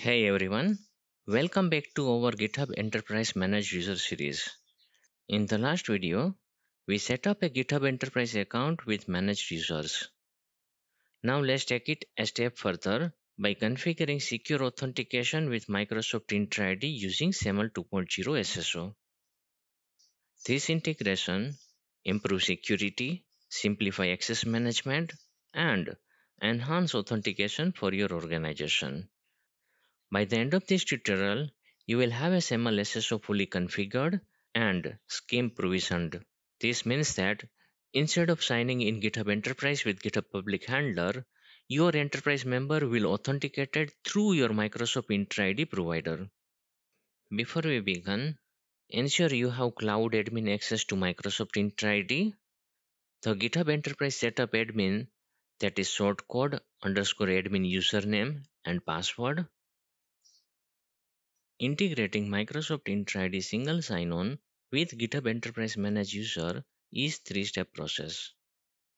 Hey everyone, welcome back to our GitHub Enterprise Managed User series. In the last video, we set up a GitHub Enterprise account with managed users. Now let's take it a step further by configuring secure authentication with Microsoft Entra ID using SAML 2.0 SSO. This integration improves security, simplify access management, and enhance authentication for your organization. By the end of this tutorial, you will have a SAML SSO fully configured and SCIM provisioned. This means that instead of signing in GitHub Enterprise with GitHub Public Handler, your enterprise member will authenticate through your Microsoft Entra ID provider. Before we begin, ensure you have Cloud Admin access to Microsoft Entra ID. The GitHub Enterprise Setup admin that is short code underscore admin username and password Integrating Microsoft Entra ID single sign-on with GitHub Enterprise Managed User is three-step process.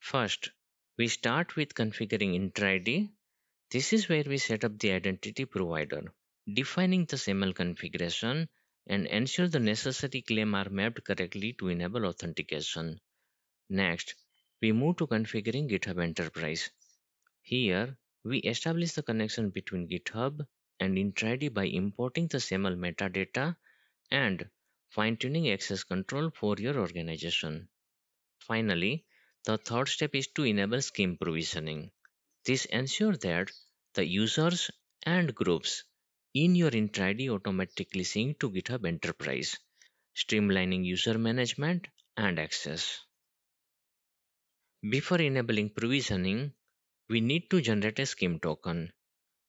First, we start with configuring Entra ID. This is where we set up the identity provider, defining the SAML configuration, and ensure the necessary claims are mapped correctly to enable authentication. Next, we move to configuring GitHub Enterprise. Here, we establish the connection between GitHub and Entra by importing the SAML metadata and fine-tuning access control for your organization. Finally, the third step is to enable SCIM provisioning. This ensures that the users and groups in your Entra automatically sync to GitHub Enterprise, streamlining user management and access. Before enabling provisioning, we need to generate a SCIM token.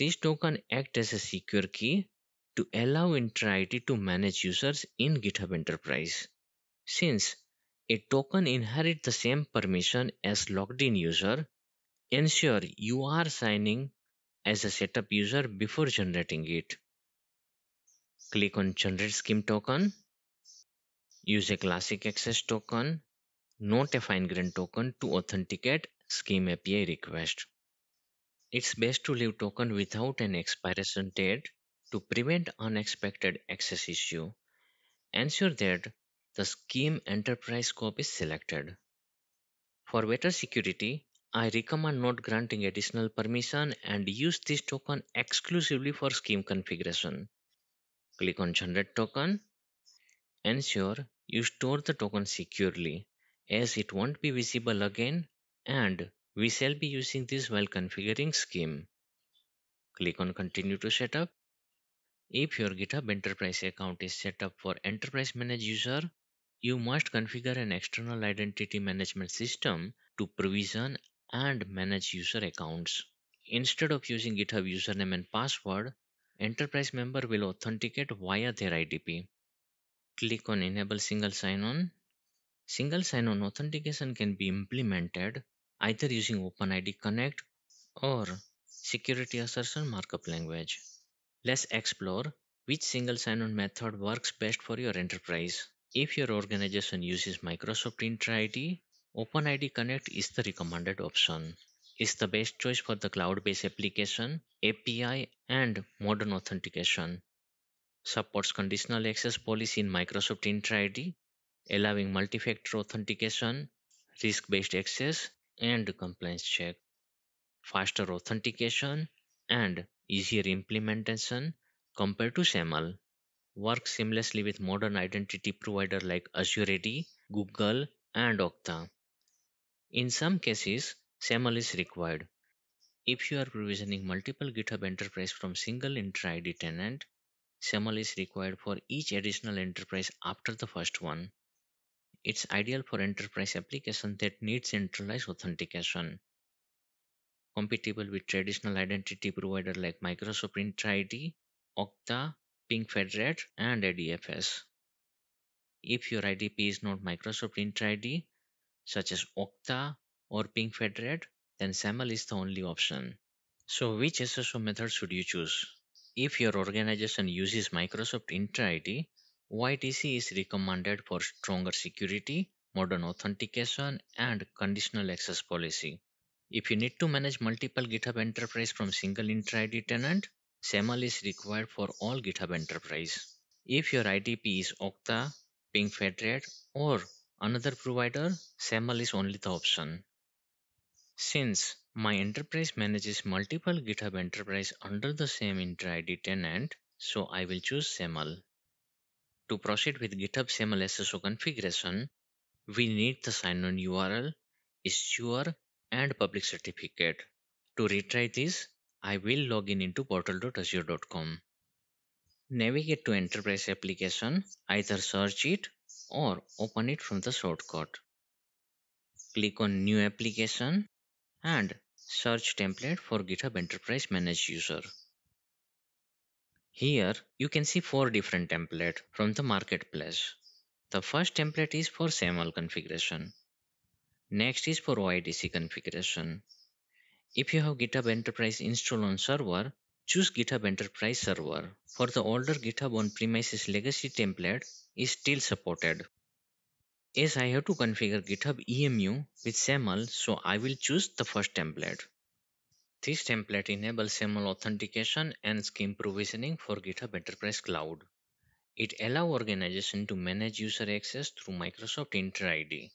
This token acts as a secure key to allow Entra ID to manage users in GitHub Enterprise. Since a token inherits the same permission as logged in user, ensure you are signing as a setup user before generating it. Click on Generate SCIM Token. Use a classic access token, not a fine-grained token to authenticate SCIM API request. It's best to leave token without an expiration date to prevent unexpected access issue. Ensure that the SCIM enterprise scope is selected. For better security, I recommend not granting additional permission and use this token exclusively for SCIM configuration. Click on generate token. Ensure you store the token securely as it won't be visible again and we shall be using this while configuring SCIM. Click on continue to setup. If your GitHub Enterprise account is set up for Enterprise Managed User, you must configure an external identity management system to provision and manage user accounts. Instead of using GitHub username and password, Enterprise member will authenticate via their IDP. Click on Enable Single Sign-On. Single sign-on authentication can be implemented either using OpenID Connect or Security Assertion Markup Language. Let's explore which single sign-on method works best for your enterprise. If your organization uses Microsoft Entra ID, OpenID Connect is the recommended option. It's the best choice for the cloud-based application, API, and modern authentication. Supports conditional access policy in Microsoft Entra ID, allowing multi-factor authentication, risk-based access, and compliance check, faster authentication, and easier implementation compared to SAML. Works seamlessly with modern identity provider like Azure AD, Google, and Okta. In some cases, SAML is required. If you are provisioning multiple GitHub Enterprise from single Entra ID tenant, SAML is required for each additional enterprise after the first one. It's ideal for enterprise application that need centralized authentication. Compatible with traditional identity provider like Microsoft Entra ID, Okta, Ping Federate, and ADFS. If your IDP is not Microsoft Entra ID, such as Okta or Ping Federate, then SAML is the only option. So which SSO method should you choose? If your organization uses Microsoft Entra ID, OIDC is recommended for stronger security, modern authentication, and conditional access policy. If you need to manage multiple GitHub Enterprise from single Entra ID tenant, SAML is required for all GitHub Enterprise. If your IDP is Okta, Ping Federate, or another provider, SAML is only the option. Since my enterprise manages multiple GitHub Enterprise under the same Entra ID tenant, so I will choose SAML. To proceed with GitHub SAML SSO configuration, we need the sign-on URL, issuer, and public certificate. To retry this, I will log in into portal.azure.com. Navigate to Enterprise application, either search it or open it from the shortcut. Click on New Application and search template for GitHub Enterprise Managed User. Here you can see four different templates from the marketplace. The first template is for SAML configuration. Next is for OIDC configuration. If you have GitHub Enterprise installed on server, choose GitHub Enterprise Server. For the older GitHub on-premises legacy template is still supported. As I have to configure GitHub EMU with SAML, so I will choose the first template. This template enables SAML authentication and SCIM provisioning for GitHub Enterprise Cloud. It allows organizations to manage user access through Microsoft Entra ID,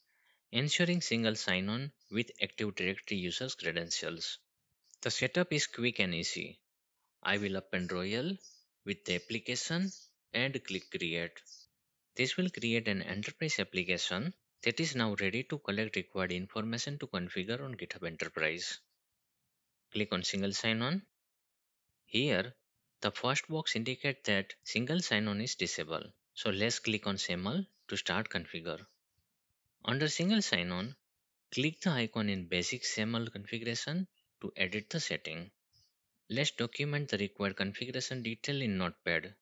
ensuring single sign-on with Active Directory users' credentials. The setup is quick and easy. I will append Royal with the application and click Create. This will create an enterprise application that is now ready to collect required information to configure on GitHub Enterprise. Click on Single Sign-On. Here, the first box indicates that single sign-on is disabled. So let's click on SAML to start configure. Under single sign-on, click the icon in Basic SAML configuration to edit the setting. Let's document the required configuration detail in Notepad.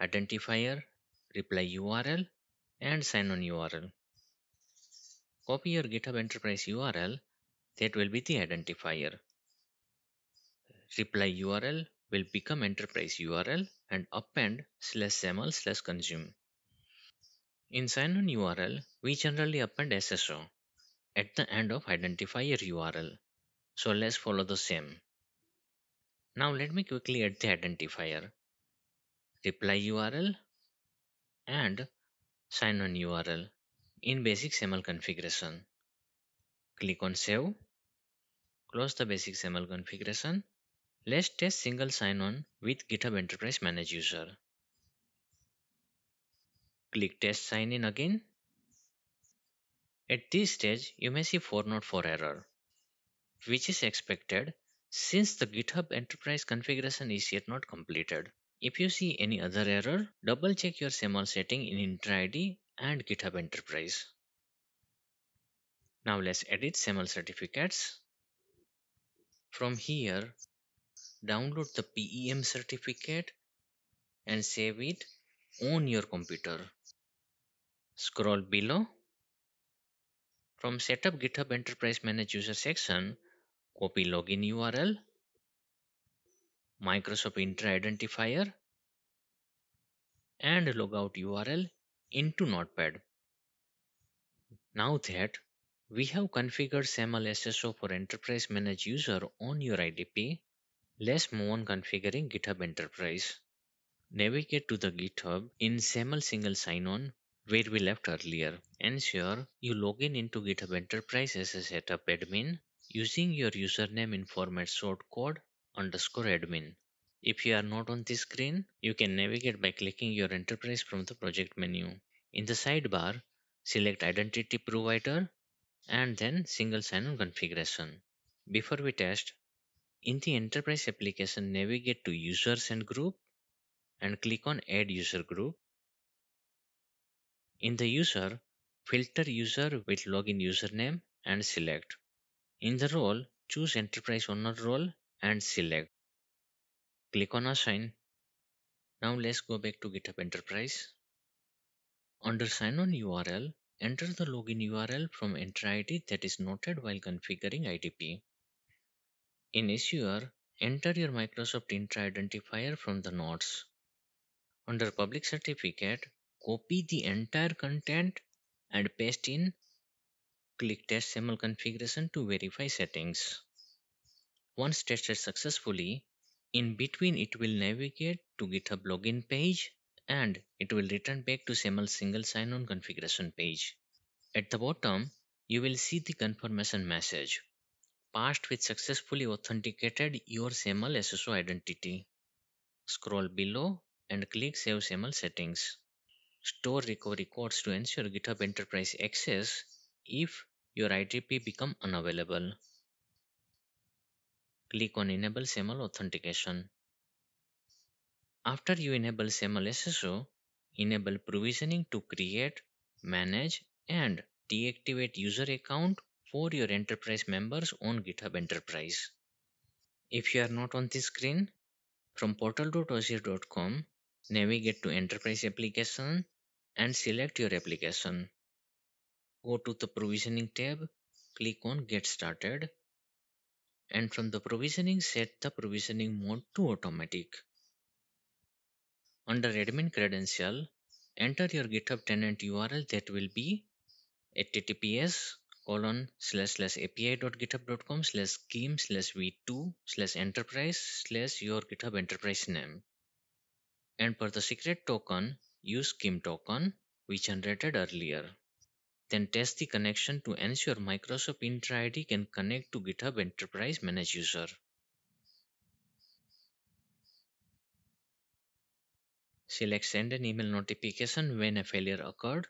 Identifier, reply URL, and sign-on URL. Copy your GitHub Enterprise URL, that will be the identifier. Reply URL will become enterprise URL and append slash SAML slash consume. In sign-on URL, we generally append SSO at the end of identifier URL. So let's follow the same. Now let me quickly add the identifier, reply URL and sign-on URL in basic SAML configuration. Click on save, close the basic SAML configuration. Let's test single sign-on with GitHub Enterprise Managed User. Click test sign in again. At this stage, you may see 404 error, which is expected since the GitHub Enterprise configuration is yet not completed. If you see any other error, double check your SAML setting in Entra-ID and GitHub Enterprise. Now let's edit SAML certificates. From here, download the PEM certificate and save it on your computer. Scroll below. From Setup GitHub Enterprise Manage User section, copy login URL, Microsoft Entra identifier, and logout URL into Notepad. Now that we have configured SAML SSO for Enterprise Manage User on your IDP, let's move on configuring GitHub Enterprise. Navigate to the GitHub in SAML single sign-on where we left earlier. Ensure you log in into GitHub Enterprise as a setup admin using your username in format shortcode underscore admin. If you are not on this screen, you can navigate by clicking your enterprise from the project menu. In the sidebar, select Identity Provider and then Single Sign-On configuration. Before we test, in the enterprise application, navigate to Users and Group and click on Add User Group. In the user, filter user with login username and select. In the role, choose Enterprise Owner role and select. Click on Assign. Now let's go back to GitHub Enterprise. Under Sign-on URL, enter the login URL from Entra ID that is noted while configuring IDP. In Issuer, enter your Microsoft Entra identifier from the nodes. Under Public Certificate, copy the entire content and paste in. Click Test SAML configuration to verify settings. Once tested successfully, In between, it will navigate to GitHub login page and it will return back to SAML single sign-on configuration page. At the bottom, you will see the confirmation message. Passed with successfully authenticated your SAML SSO identity. Scroll below and click Save SAML Settings. Store recovery codes to ensure GitHub Enterprise access if your IDP become unavailable. Click on Enable SAML Authentication. After you enable SAML SSO, enable provisioning to create, manage, and deactivate user account for your enterprise members on GitHub Enterprise. If you are not on this screen, from portal.azure.com, navigate to Enterprise Application and select your application. Go to the Provisioning tab, click on Get Started, and from the provisioning, set the provisioning mode to automatic. Under admin credential, enter your GitHub tenant URL that will be https colon slash slash api.github.com slash scim slash v2 slash enterprise slash your GitHub enterprise name. And for the secret token, use SCIM token we generated earlier. Then test the connection to ensure Microsoft Entra ID can connect to GitHub Enterprise Manage User. Select send an email notification when a failure occurred.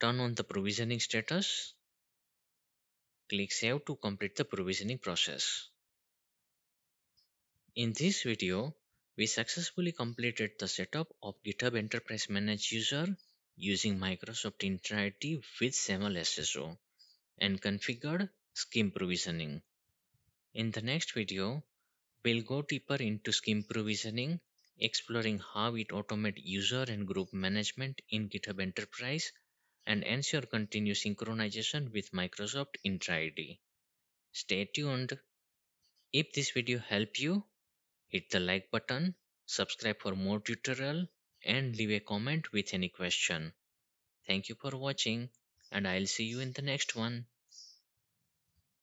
Turn on the provisioning status. Click save to complete the provisioning process. In this video, we successfully completed the setup of GitHub Enterprise Managed User using Microsoft Entra with SAML SSO and configured SCIM provisioning. In the next video, we'll go deeper into SCIM provisioning, exploring how it automates user and group management in GitHub Enterprise and ensure continuous synchronization with Microsoft Entra ID. Stay tuned. If this video helped you, hit the like button, subscribe for more tutorial and leave a comment with any question. Thank you for watching and I'll see you in the next one.